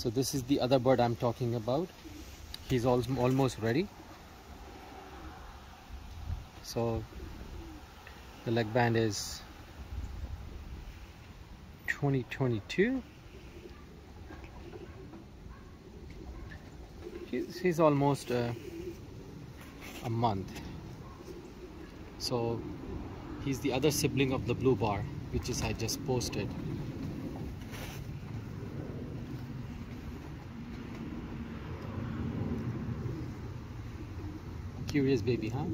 so this is the other bird I'm talking about. He's al almost ready. So the leg band is 2022 he's, he's almost uh, a month. So he's the other sibling of the blue bar which is I just posted curious baby huh